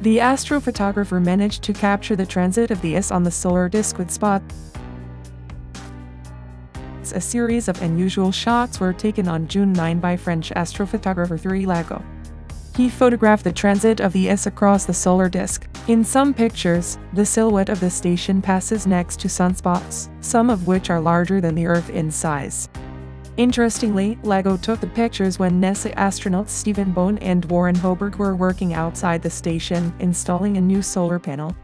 The astrophotographer managed to capture the transit of the ISS on the solar disk with spots. A series of unusual shots were taken on June 9 by French astrophotographer Thierry Lego. He photographed the transit of the ISS across the solar disk. In some pictures, the silhouette of the station passes next to sunspots, some of which are larger than the Earth in size. Interestingly, Lego took the pictures when NASA astronauts Stephen Bowen and Warren Hoburg were working outside the station, installing a new solar panel.